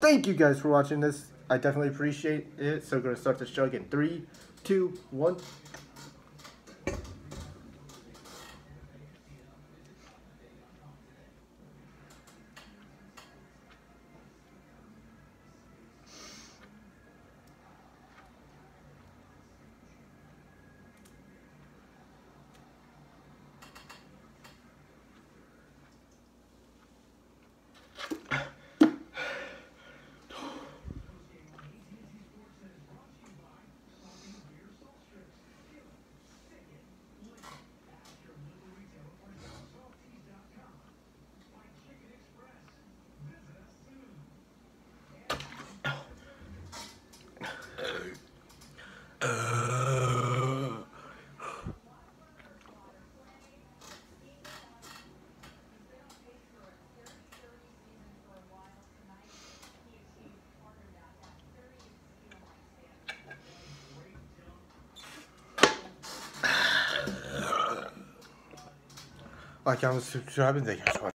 Thank you guys for watching this. I definitely appreciate it. So we're going to start the show again. Three, two, one. Like, I'm subscribing. Thank you guys for watching.